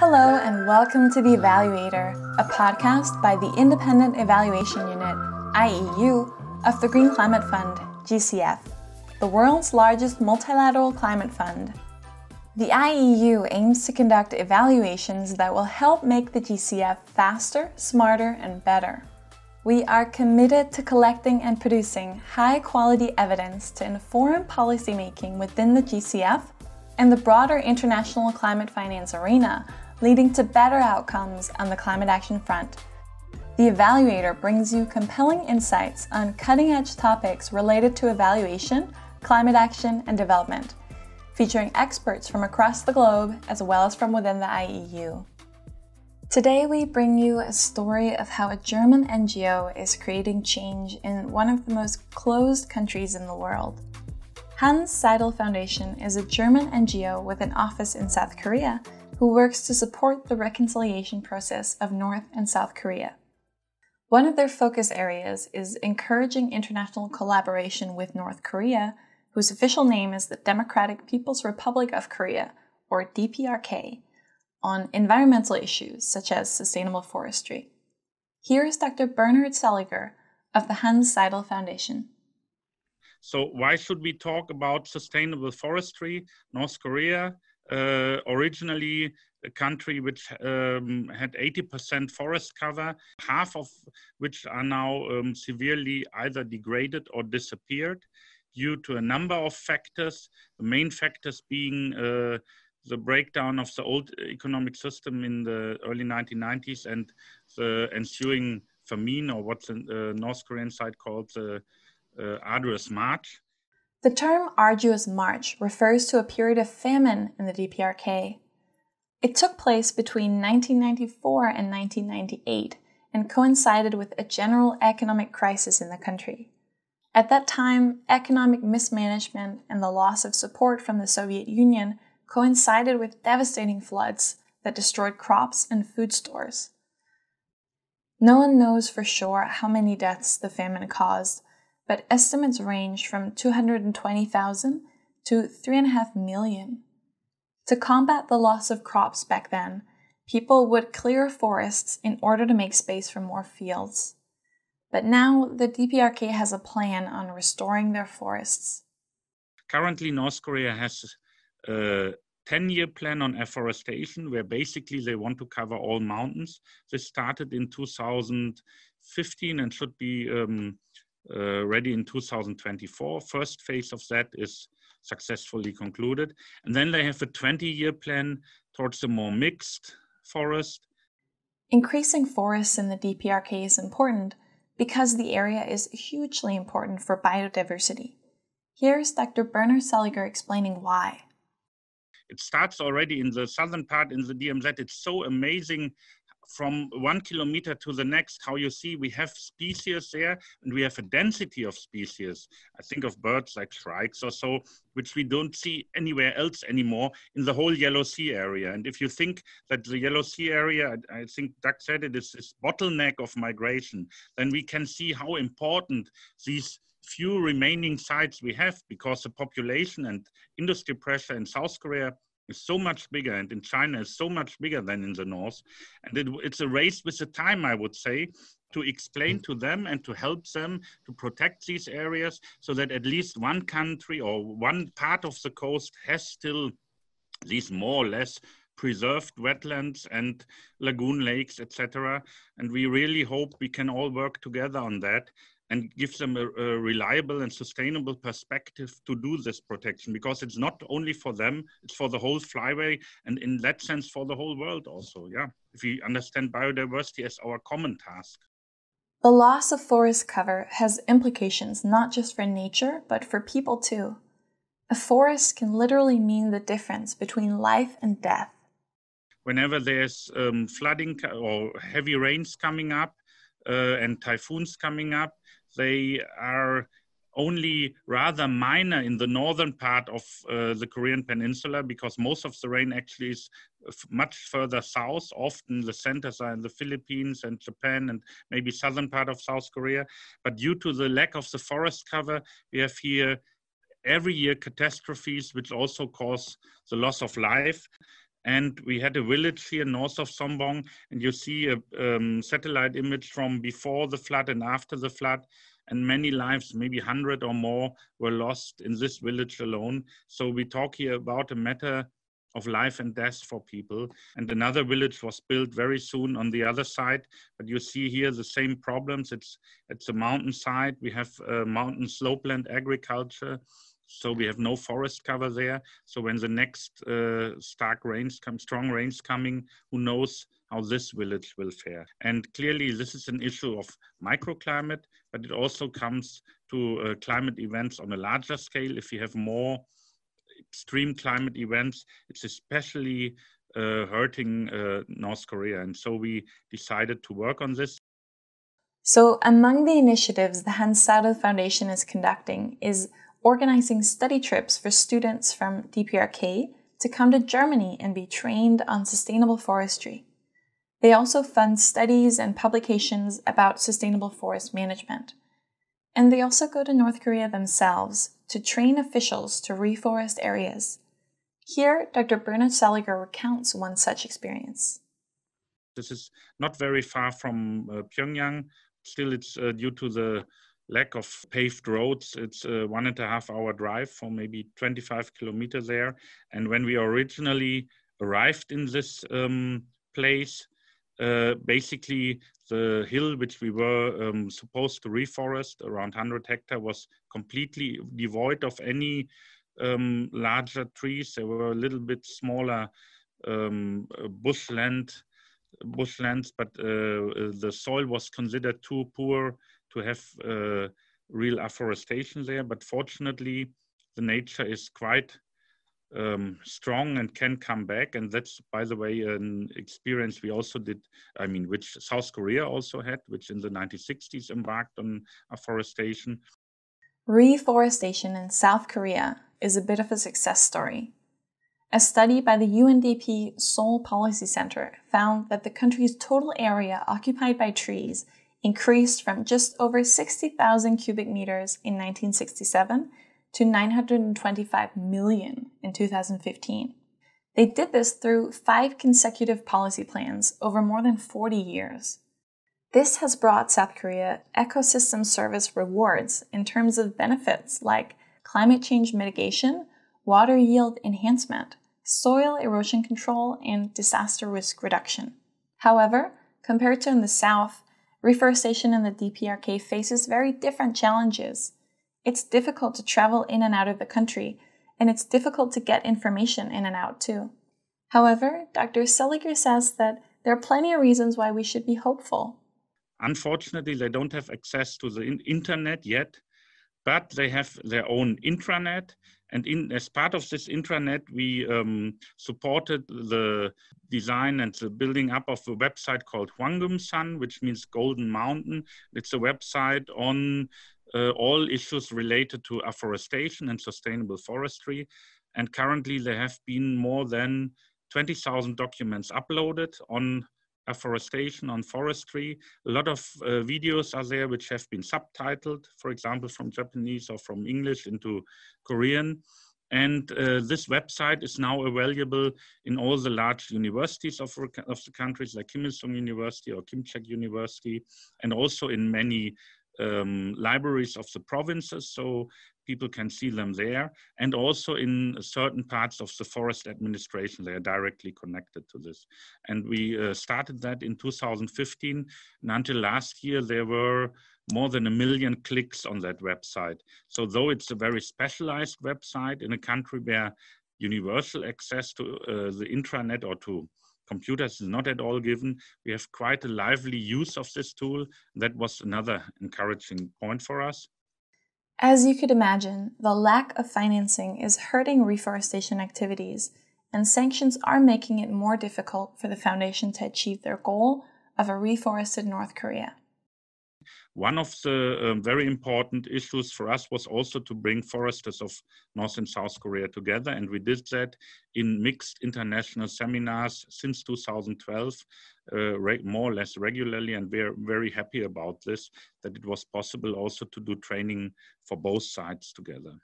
Hello, and welcome to The Evaluator, a podcast by the Independent Evaluation Unit, IEU, of the Green Climate Fund, GCF, the world's largest multilateral climate fund. The IEU aims to conduct evaluations that will help make the GCF faster, smarter, and better. We are committed to collecting and producing high quality evidence to inform policymaking within the GCF and the broader international climate finance arena, leading to better outcomes on the climate action front. The Evaluator brings you compelling insights on cutting edge topics related to evaluation, climate action, and development, featuring experts from across the globe as well as from within the IEU. Today, we bring you a story of how a German NGO is creating change in one of the most closed countries in the world. Hanns Seidel Foundation is a German NGO with an office in South Korea who works to support the reconciliation process of North and South Korea. One of their focus areas is encouraging international collaboration with North Korea, whose official name is the Democratic People's Republic of Korea, or DPRK on environmental issues such as sustainable forestry. Here is Dr. Bernhard Seliger of the Hanns Seidel Foundation. So, why should we talk about sustainable forestry? North Korea, uh, originally a country which um, had 80% forest cover, half of which are now um, severely either degraded or disappeared due to a number of factors. The main factors being uh, the breakdown of the old economic system in the early 1990s and the ensuing famine, or what the uh, North Korean side called the uh, arduous march. The term arduous march refers to a period of famine in the DPRK. It took place between 1994 and 1998 and coincided with a general economic crisis in the country. At that time, economic mismanagement and the loss of support from the Soviet Union coincided with devastating floods that destroyed crops and food stores. No one knows for sure how many deaths the famine caused, but estimates range from 220,000 to 3.5 million. To combat the loss of crops back then, people would clear forests in order to make space for more fields. But now the DPRK has a plan on restoring their forests. Currently, North Korea has a 10 year plan on afforestation where basically they want to cover all mountains. This started in 2015 and should be um, Uh, ready in 2024. First phase of that is successfully concluded. And then they have a 20 year plan towards a more mixed forest. Increasing forests in the DPRK is important because the area is hugely important for biodiversity. Here's Dr. Bernhard Seliger explaining why. It starts already in the southern part in the DMZ. It's so amazing from one kilometer to the next, how you see we have species there and we have a density of species. I think of birds like shrikes or so, which we don't see anywhere else anymore in the whole Yellow Sea area. And if you think that the Yellow Sea area, I think Doug said it is this bottleneck of migration, then we can see how important these few remaining sites we have because the population and industry pressure in South Korea is so much bigger and in China is so much bigger than in the north. And it, it's a race with the time, I would say, to explain mm. to them and to help them to protect these areas so that at least one country or one part of the coast has still these more or less preserved wetlands and lagoon lakes, etc. And we really hope we can all work together on that and gives them a, a, reliable and sustainable perspective to do this protection because it's not only for them it's for the whole flyway and in that sense for the whole world also yeah. If we understand biodiversity as our common task. The loss of forest cover has implications not just for nature but for people too. A forest can literally mean the difference between life and death. Whenever there's um, flooding or heavy rains coming up uh, and typhoons coming up they are only rather minor in the northern part of uh, the Korean peninsula because most of the rain actually is much further south. Often the centers are in the Philippines and Japan and maybe southern part of South Korea. But due to the lack of the forest cover, we have here every year catastrophes which also cause the loss of life. And we had a village here north of Sombong, and you see a um, satellite image from before the flood and after the flood. And many lives, maybe 100 or more, were lost in this village alone. So we talk here about a matter of life and death for people. And another village was built very soon on the other side. But you see here the same problems. It's it's a mountainside. We have uh, mountain slopeland agriculture. So we have no forest cover there. So when the next uh, stark rains come, strong rains coming, who knows how this village will fare? And clearly, this is an issue of microclimate, but it also comes to uh, climate events on a larger scale. If you have more extreme climate events, it's especially uh, hurting uh, North Korea. And so we decided to work on this. So, among the initiatives the Hanns Seidel Foundation is conducting is organizing study trips for students from DPRK to come to Germany and be trained on sustainable forestry. They also fund studies and publications about sustainable forest management. And they also go to North Korea themselves to train officials to reforest areas. Here, Dr. Bernhard Seliger recounts one such experience. This is not very far from uh, Pyongyang. Still, it's uh, due to the lack of paved roads. It's a one and a half hour drive for maybe 25 kilometers there. And when we originally arrived in this um, place, uh, basically the hill which we were um, supposed to reforest, around 100 hectare, was completely devoid of any um, larger trees. There were a little bit smaller um, bushland, bushlands, but uh, the soil was considered too poor to have uh, real afforestation there. But fortunately, the nature is quite um, strong and can come back. And that's, by the way, an experience we also did, I mean, which South Korea also had, which in the 1960s embarked on afforestation. Reforestation in South Korea is a bit of a success story. A study by the UNDP Seoul Policy Center found that the country's total area occupied by trees increased from just over 60,000 cubic meters in 1967 to 925 million in 2015. They did this through five consecutive policy plans over more than 40 years. This has brought South Korea ecosystem service rewards in terms of benefits like climate change mitigation, water yield enhancement, soil erosion control, and disaster risk reduction. However, compared to in the South, reforestation in the DPRK faces very different challenges. It's difficult to travel in and out of the country, and it's difficult to get information in and out too. However, Dr. Seliger says that there are plenty of reasons why we should be hopeful. Unfortunately, they don't have access to the in internet yet, but they have their own intranet. And in, as part of this intranet, we um, supported the design and the building up of a website called Hwangumsan, which means Golden Mountain. It's a website on uh, all issues related to afforestation and sustainable forestry. And currently there have been more than 20,000 documents uploaded on afforestation, on forestry. A lot of uh, videos are there which have been subtitled, for example, from Japanese or from English into Korean. And uh, this website is now available in all the large universities of, of the countries like Kim Il-sung University or Kim Chaek University, and also in many um, libraries of the provinces, so people can see them there. And also in certain parts of the forest administration, they are directly connected to this. And we uh, started that in 2015. And until last year, there were more than a million clicks on that website. So though it's a very specialized website in a country where universal access to uh, the intranet or to computers is not at all given. We have quite a lively use of this tool. That was another encouraging point for us. As you could imagine, the lack of financing is hurting reforestation activities, and sanctions are making it more difficult for the foundation to achieve their goal of a reforested North Korea. One of the um, very important issues for us was also to bring foresters of North and South Korea together. And we did that in mixed international seminars since 2012, uh, more or less regularly. And we're very happy about this, that it was possible also to do training for both sides together.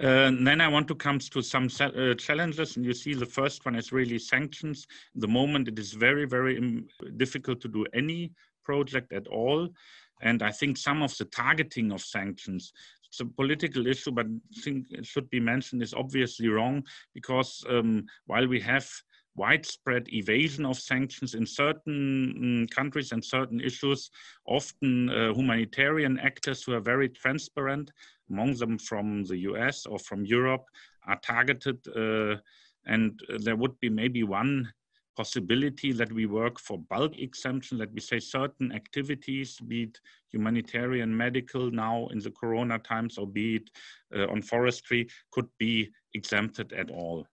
Uh, then I want to come to some uh, challenges, and you see the first one is really sanctions. At the moment, it is very, very um, difficult to do any project at all. And I think some of the targeting of sanctions, it's a political issue, but I think it should be mentioned, is obviously wrong because um, while we have widespread evasion of sanctions in certain um, countries and certain issues, often uh, humanitarian actors who are very transparent, among them from the US or from Europe, are targeted. Uh, and there would be maybe one possibility that we work for bulk exemption, that we say certain activities, be it humanitarian, medical now in the corona times, or be it uh, on forestry, could be exempted at all.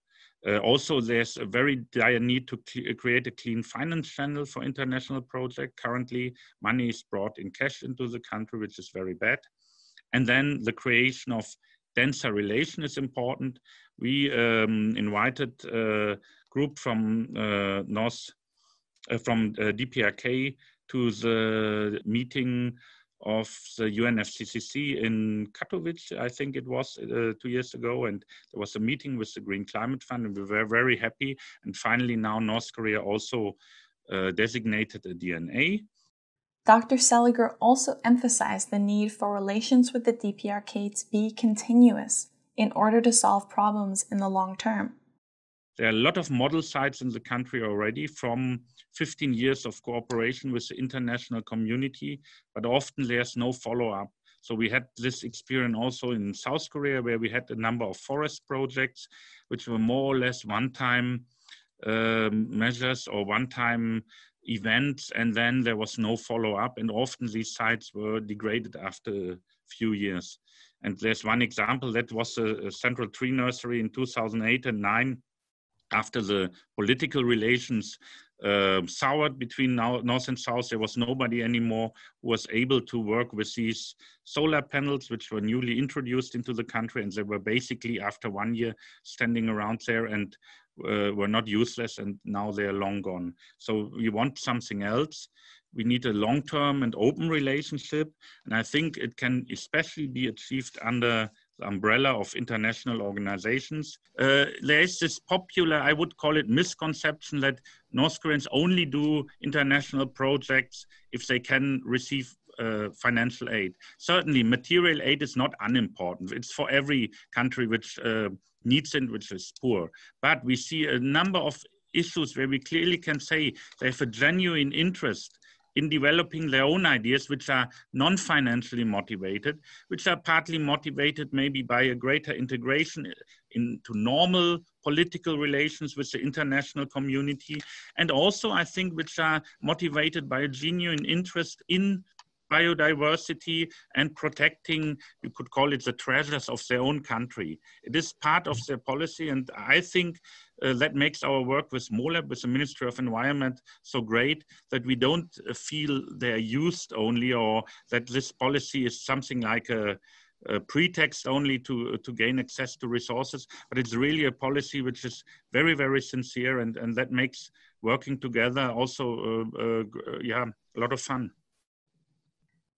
Uh, also, there's a very dire need to create a clean finance channel for international projects. Currently, money is brought in cash into the country, which is very bad. And then the creation of denser relation is important. We um, invited a group from uh, North, uh, from uh, DPRK to the meeting of the UNFCCC in Katowice, I think it was uh, two years ago, and there was a meeting with the Green Climate Fund, and we were very happy. And finally, now North Korea also uh, designated a DNA. Dr. Seliger also emphasized the need for relations with the DPRK to be continuous in order to solve problems in the long term. There are a lot of model sites in the country already from 15 years of cooperation with the international community, but often there's no follow-up. So we had this experience also in South Korea where we had a number of forest projects, which were more or less one-time um, measures or one-time events, and then there was no follow-up, and often these sites were degraded after a few years. And there's one example that was a, a central tree nursery in 2008 and 9 after the political relations uh, soured between North and South, there was nobody anymore who was able to work with these solar panels, which were newly introduced into the country. And they were basically, after one year, standing around there and uh, were not useless. And now they're long gone. So we want something else. We need a long term and open relationship. And I think it can especially be achieved under the umbrella of international organizations. Uh, there is this popular, I would call it misconception that North Koreans only do international projects if they can receive uh, financial aid. Certainly, material aid is not unimportant. It's for every country which uh, which is poor. But we see a number of issues where we clearly can say they have a genuine interest in developing their own ideas, which are non financially motivated, which are partly motivated maybe by a greater integration into normal political relations with the international community, and also, I think, which are motivated by a genuine interest in biodiversity and protecting, you could call it the treasures of their own country. It is part of their policy, and I think uh, that makes our work with MoLEP, with the Ministry of Environment, so great that we don't uh, feel they're used only or that this policy is something like a, a pretext only to to gain access to resources, but it's really a policy which is very very sincere, and and that makes working together also uh, uh, yeah a lot of fun.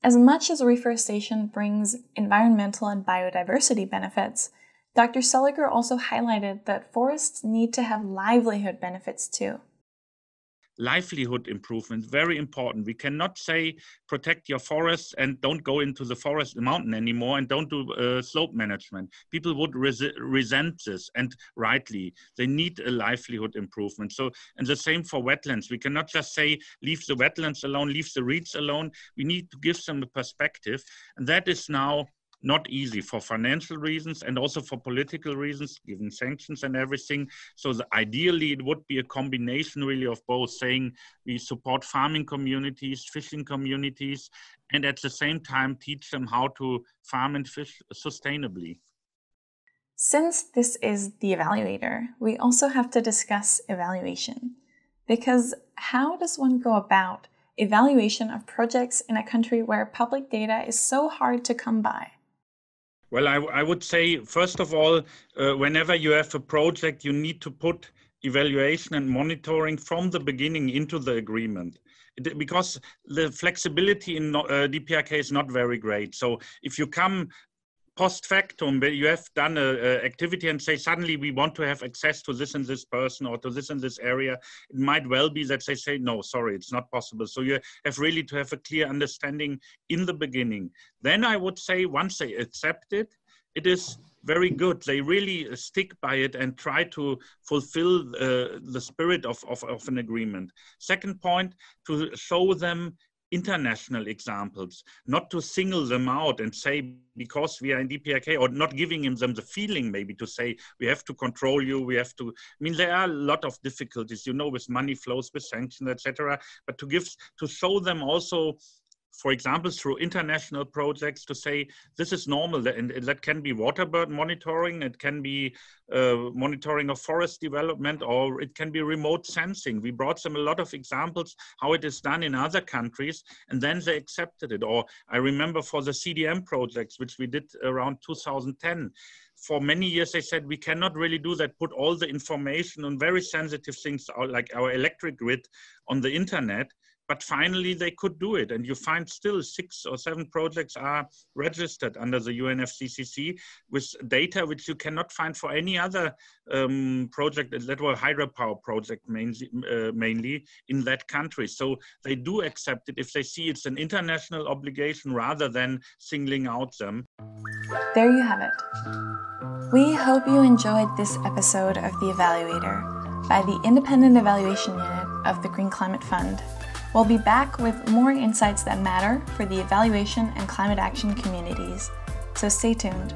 As much as reforestation brings environmental and biodiversity benefits, Dr. Seliger also highlighted that forests need to have livelihood benefits too livelihood improvement very important. We cannot say protect your forests and don't go into the forest mountain anymore and don't do uh, slope management. People would res- resent this and rightly they need a livelihood improvement. So and the same for wetlands. We cannot just say leave the wetlands alone leave the reeds alone. We need to give them a perspective and that is now not easy for financial reasons and also for political reasons, given sanctions and everything. So the, ideally, it would be a combination really of both, saying we support farming communities, fishing communities, and at the same time teach them how to farm and fish sustainably. Since this is the evaluator, we also have to discuss evaluation. Because how does one go about evaluation of projects in a country where public data is so hard to come by? Well, I, I would say, first of all, uh, whenever you have a project, you need to put evaluation and monitoring from the beginning into the agreement. Because the flexibility in uh, DPRK is not very great. So if you come post factum you have done a, activity and say suddenly we want to have access to this and this person or to this and this area. It might well be that they say no sorry it's not possible. So you have really to have a clear understanding in the beginning. Then i would say once they accept it it is very good. They really stick by it and try to fulfill uh, the spirit of, of, of an agreement. Second point to show them international examples, not to single them out and say, because we are in DPRK, or not giving them the feeling maybe to say, we have to control you, we have to, I mean, there are a lot of difficulties, you know, with money flows, with sanctions, etc. But to give, to show them also for example, through international projects to say this is normal, and that can be water bird monitoring, it can be uh, monitoring of forest development, or it can be remote sensing. We brought them a lot of examples how it is done in other countries, and then they accepted it. Or I remember for the CDM projects, which we did around 2010, for many years they said we cannot really do that put all the information on very sensitive things like our electric grid on the internet but finally they could do it. And you find still six or seven projects are registered under the UNFCCC with data which you cannot find for any other um, project that were hydropower project mainly, uh, mainly in that country. So they do accept it if they see it's an international obligation rather than singling out them. There you have it. We hope you enjoyed this episode of The Evaluator by the Independent Evaluation Unit of the Green Climate Fund. We'll be back with more insights that matter for the evaluation and climate action communities, so stay tuned.